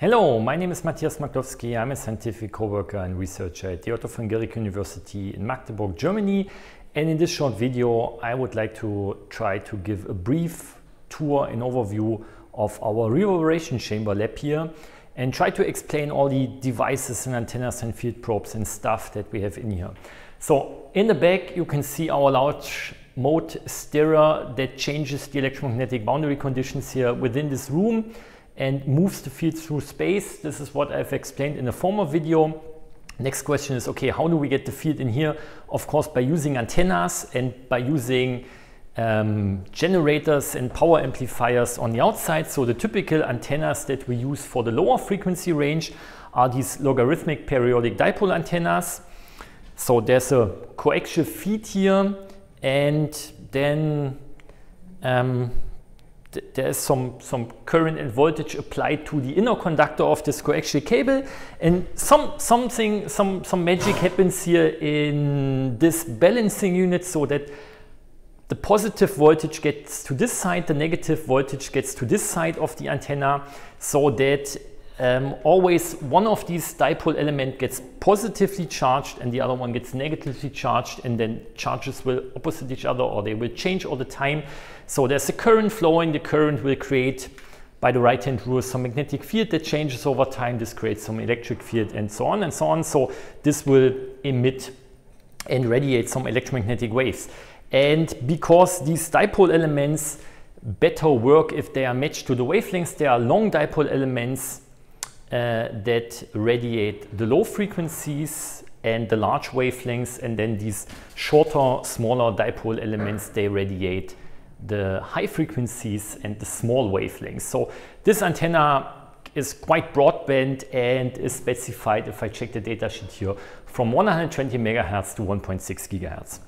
Hello, my name is Mathias Magdowski. I'm a scientific co-worker and researcher at the Otto von Guericke University in Magdeburg, Germany. And in this short video, I would like to try to give a brief tour and overview of our reverberation chamber lab here and try to explain all the devices and antennas and field probes and stuff that we have in here. So in the back, you can see our large mode stirrer that changes the electromagnetic boundary conditions here within this room and moves the field through space. This is what I've explained in a former video. Next question is, okay, how do we get the field in here? Of course, by using antennas and by using um, generators and power amplifiers on the outside. So the typical antennas that we use for the lower frequency range are these logarithmic periodic dipole antennas. So there's a coaxial feed here and then um, th there's some, some current and voltage applied to the inner conductor of this coaxial cable. And some, something, some, some magic happens here in this balancing unit so that the positive voltage gets to this side, the negative voltage gets to this side of the antenna so that um, always one of these dipole element gets positively charged and the other one gets negatively charged and then charges will opposite each other or they will change all the time. So there's a current flowing, the current will create by the right hand rule some magnetic field that changes over time, this creates some electric field and so on and so on. So this will emit and radiate some electromagnetic waves. And because these dipole elements better work if they are matched to the wavelengths, there are long dipole elements uh, that radiate the low frequencies and the large wavelengths and then these shorter, smaller dipole elements, they radiate the high frequencies and the small wavelengths. So this antenna is quite broadband and is specified, if I check the datasheet here, from 120 megahertz to 1.6 gigahertz.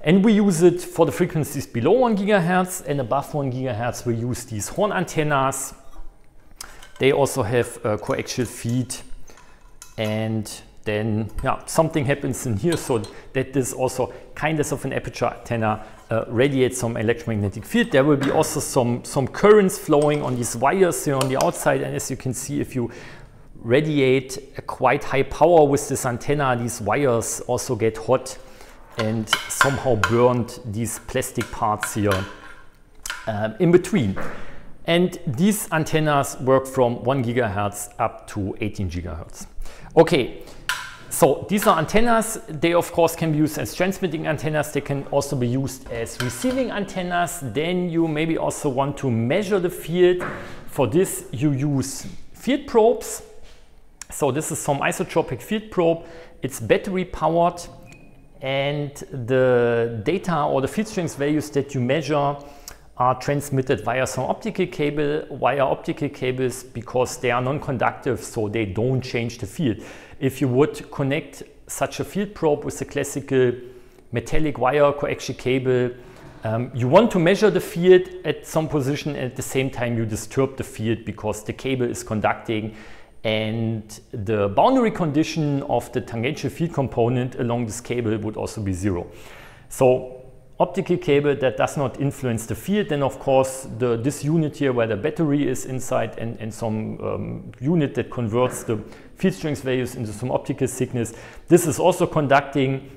And we use it for the frequencies below 1 gigahertz and above 1 gigahertz we use these horn antennas. They also have a coaxial feed and then yeah, something happens in here so that this also kind of an aperture antenna uh, radiates some electromagnetic field. There will be also some, some currents flowing on these wires here on the outside and as you can see if you radiate a quite high power with this antenna, these wires also get hot and somehow burned these plastic parts here um, in between. And these antennas work from 1 gigahertz up to 18 gigahertz. Okay, so these are antennas. They of course can be used as transmitting antennas. They can also be used as receiving antennas. Then you maybe also want to measure the field. For this you use field probes. So this is some isotropic field probe. It's battery powered and the data or the field strength values that you measure are transmitted via some optical cable, via optical cables because they are non-conductive so they don't change the field. If you would connect such a field probe with a classical metallic wire coaxial cable, um, you want to measure the field at some position and at the same time you disturb the field because the cable is conducting and the boundary condition of the tangential field component along this cable would also be zero. So optical cable that does not influence the field, then of course the, this unit here where the battery is inside and, and some um, unit that converts the field strength values into some optical signals, this is also conducting,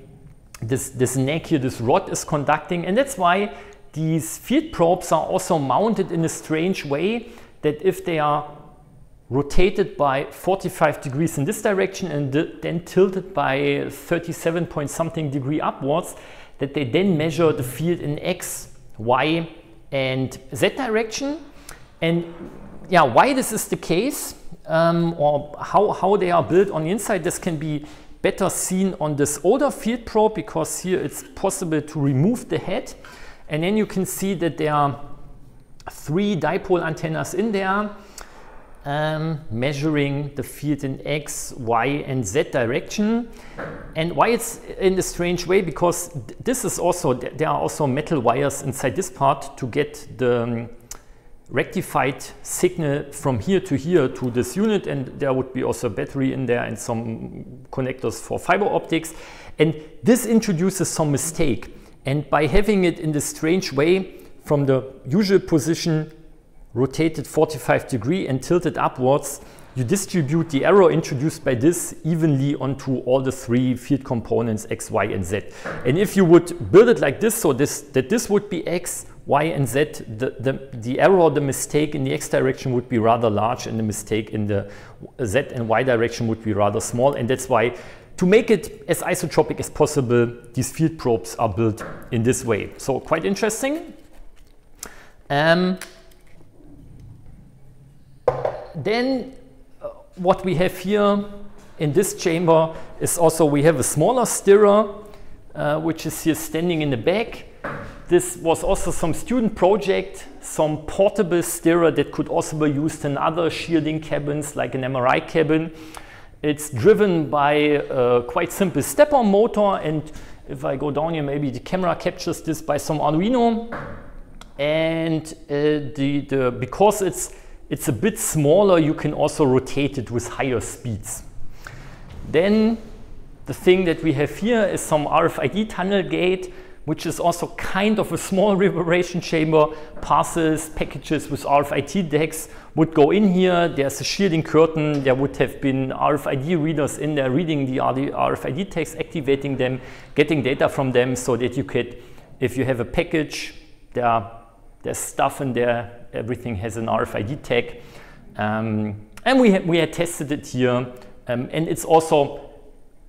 this, this neck here, this rod is conducting and that's why these field probes are also mounted in a strange way that if they are rotated by 45 degrees in this direction and then tilted by 37 point something degree upwards, that they then measure the field in X, Y and Z direction. And yeah, why this is the case um, or how, how they are built on the inside, this can be better seen on this older field probe because here it's possible to remove the head. And then you can see that there are three dipole antennas in there um, measuring the field in x, y and z direction. And why it's in a strange way, because this is also, there are also metal wires inside this part to get the um, rectified signal from here to here to this unit. And there would be also a battery in there and some connectors for fiber optics. And this introduces some mistake. And by having it in this strange way from the usual position rotated 45 degree and tilted upwards, you distribute the error introduced by this evenly onto all the three field components x, y, and z. And if you would build it like this, so this, that this would be x, y, and z, the, the, the error, the mistake in the x direction would be rather large and the mistake in the z and y direction would be rather small. And that's why to make it as isotropic as possible, these field probes are built in this way. So quite interesting. Um, then uh, what we have here in this chamber is also we have a smaller stirrer, uh, which is here standing in the back. This was also some student project, some portable stirrer that could also be used in other shielding cabins like an MRI cabin. It's driven by a quite simple stepper motor and if I go down here maybe the camera captures this by some Arduino and uh, the, the, because it's it's a bit smaller, you can also rotate it with higher speeds. Then the thing that we have here is some RFID tunnel gate, which is also kind of a small reverberation chamber. Parcels, packages with RFID tags would go in here. There's a shielding curtain. There would have been RFID readers in there reading the RFID tags, activating them, getting data from them so that you could, if you have a package, there, there's stuff in there everything has an RFID tag. Um, and we, we had tested it here. Um, and it's also,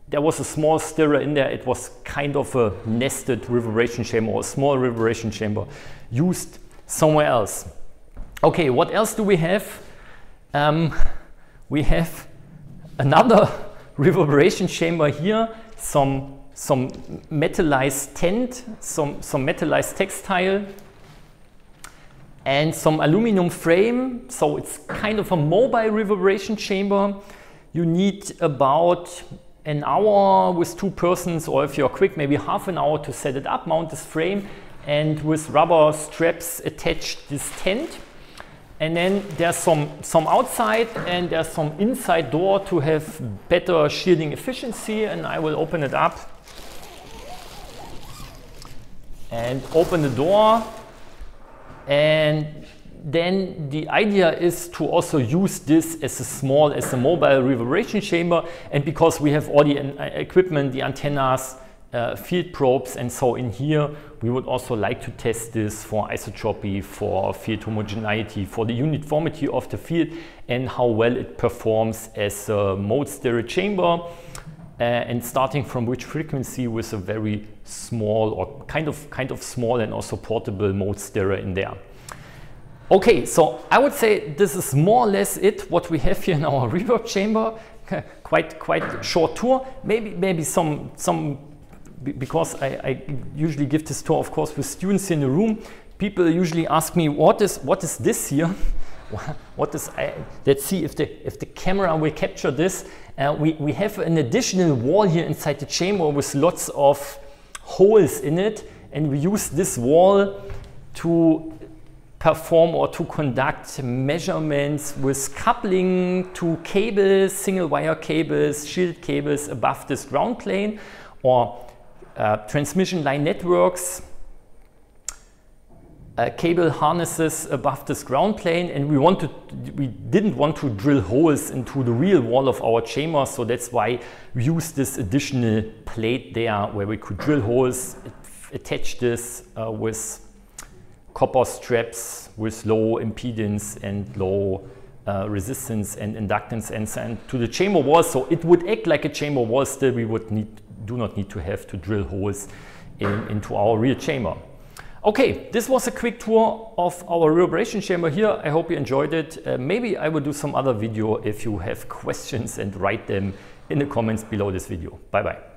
there was a small stirrer in there. It was kind of a nested reverberation chamber or a small reverberation chamber used somewhere else. Okay, what else do we have? Um, we have another reverberation chamber here, some, some metallized tent, some, some metallized textile, and some aluminum frame. So it's kind of a mobile reverberation chamber. You need about an hour with two persons, or if you're quick, maybe half an hour to set it up, mount this frame, and with rubber straps attach this tent. And then there's some, some outside and there's some inside door to have better shielding efficiency. And I will open it up and open the door and then the idea is to also use this as a small, as a mobile reverberation chamber. And because we have all the uh, equipment, the antennas, uh, field probes, and so in here, we would also like to test this for isotropy, for field homogeneity, for the uniformity of the field, and how well it performs as a mode stirred chamber. Uh, and starting from which frequency with a very small or kind of kind of small and also portable mode stirrer in there. Okay, so I would say this is more or less it what we have here in our reverb chamber. quite quite short tour. Maybe maybe some some because I, I usually give this tour of course with students in the room. People usually ask me what is what is this here? what is I, let's see if the if the camera will capture this. Uh, we, we have an additional wall here inside the chamber with lots of holes in it. And we use this wall to perform or to conduct measurements with coupling to cables, single wire cables, shield cables above this ground plane or uh, transmission line networks uh, cable harnesses above this ground plane and we wanted we didn't want to drill holes into the real wall of our chamber so that's why we used this additional plate there where we could drill holes attach this uh, with copper straps with low impedance and low uh, resistance and inductance and, and to the chamber wall so it would act like a chamber wall still we would need do not need to have to drill holes in, into our real chamber. Okay, this was a quick tour of our reverberation chamber here. I hope you enjoyed it. Uh, maybe I will do some other video if you have questions and write them in the comments below this video. Bye bye.